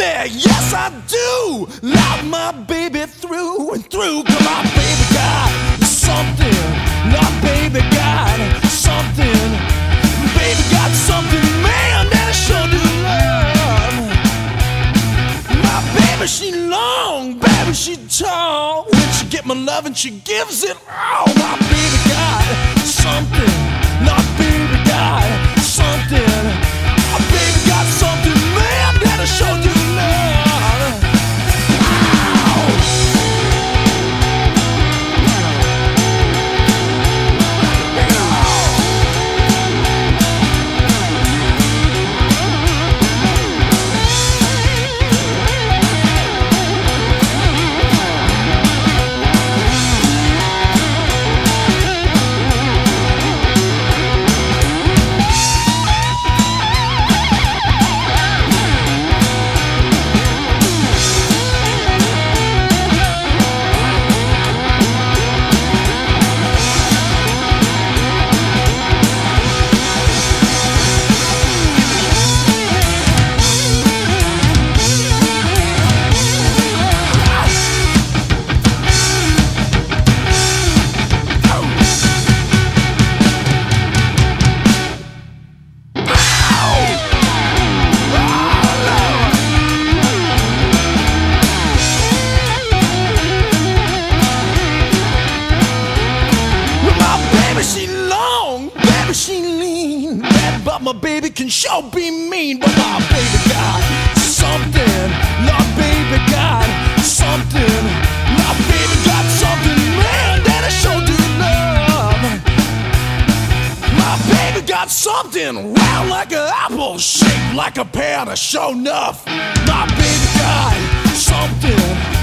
baby, yes I do. Love my baby through and through. Cause my baby got something. My baby got something. Baby got something, man, that I sure do love. My baby, she long, baby, she tall. When she get my love and she gives it all. She lean. But my baby can sure be mean. But my baby got something. My baby got something. My baby got something, man, that I sure do love. My baby got something round like an apple, shaped like a pear, to sure enough. My baby got something.